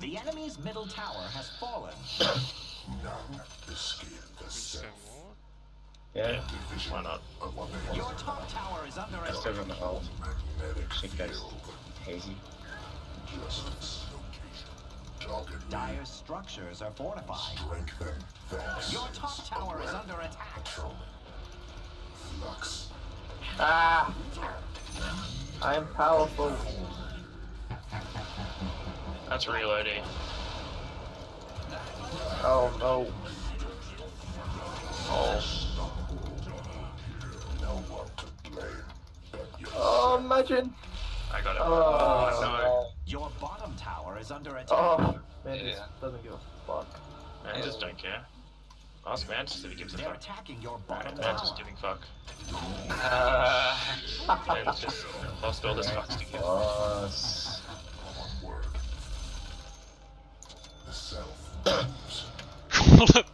The enemy's middle tower has fallen. None escape the So self. Yeah, why not? Your top tower is under I still attack. got my ult. magnetic Shit goes field. hazy. Justice. Dire structures are fortified. Strengthen. Thanks. Your top tower is under attack. Patrolling. Flux. Ah! I am powerful. That's reloading. Oh no. Oh, No one to blame but yourself. Oh, imagine. I got it. Oh, Oh, no. no. Your bottom tower is under attack. Oh, man, Yeah. this doesn't give a fuck. Mantis don't care. Ask Mantis if he gives a They're fuck. attacking your Alright, bottom Mantis tower. giving fuck. Uh, Mantis just lost all his fucks together. Boss. call it